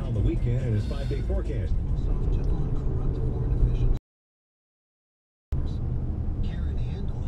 now on the weekend and his five-day forecast. Karen Handel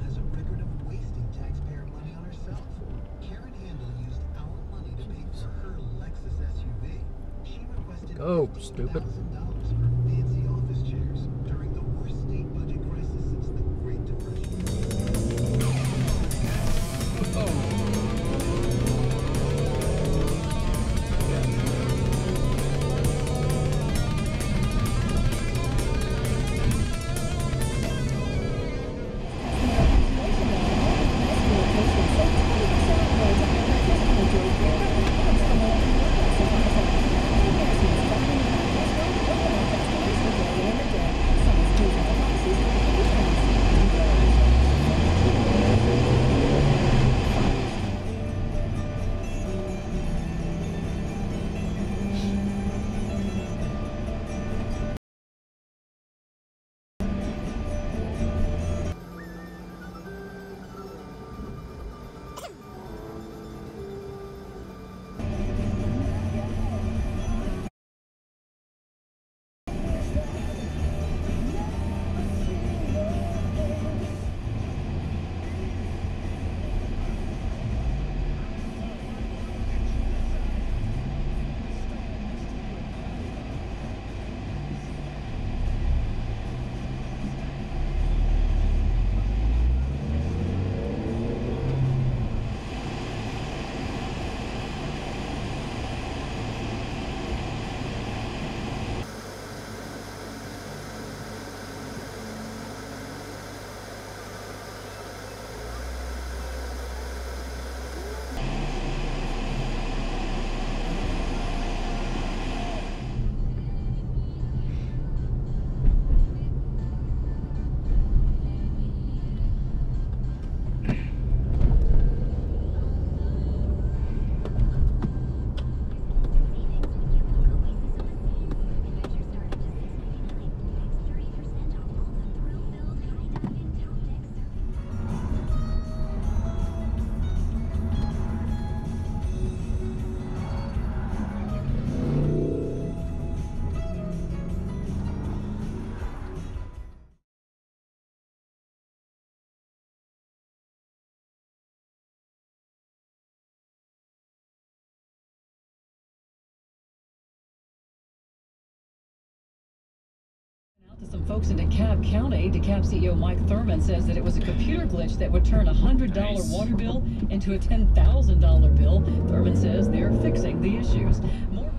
some folks in DeKalb County. DeKalb CEO Mike Thurmond says that it was a computer glitch that would turn a $100 Nice. water bill into a $10,000 bill. Thurmond says they're fixing the issues. More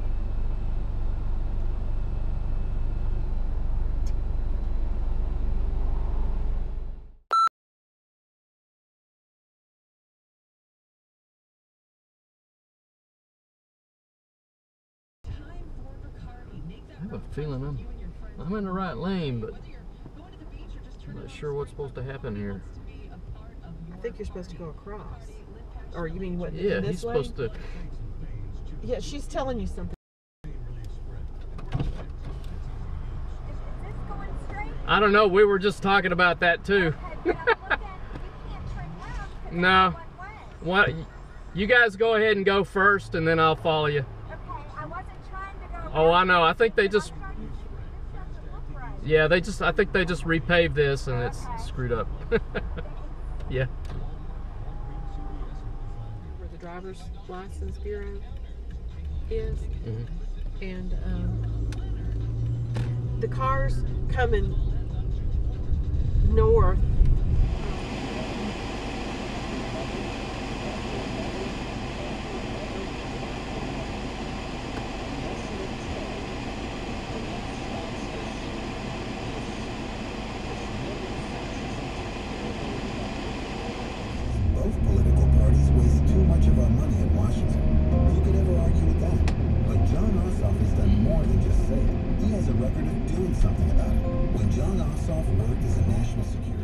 I have a feeling I'm, I'm in the right lane, but I'm not sure what's supposed to happen here. I think you're supposed to go across. Or you mean what? Yeah, this he's way? supposed to. Yeah, she's telling you something. I don't know. We were just talking about that too. No. What? You guys go ahead and go first, and then I'll follow you. Oh, I know. I think they just. Yeah, they just. I think they just repaved this, and it's Okay. screwed up. yeah. Where the driver's license bureau is, Mhm. and um, the cars coming north. Ossoff worked as a national security.